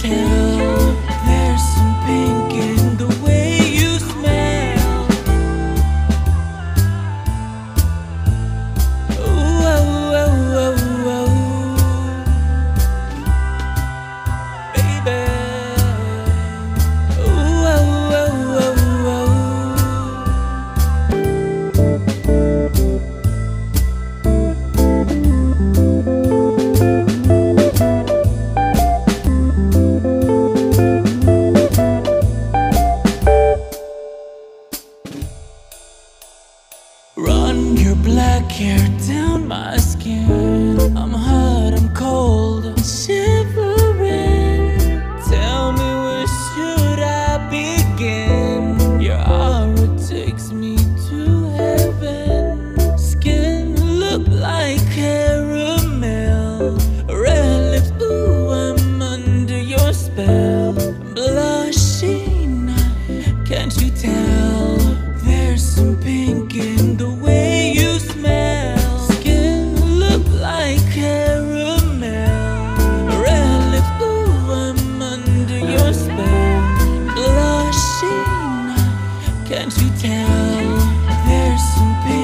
Till my skin. I'm hot, I'm cold, I'm shivering. Tell me where should I begin? Your aura takes me to heaven. Skin look like caramel. Red lips, ooh, I'm under your spell. Blushing, can't you tell? There's some pink in Can't you tell there's some?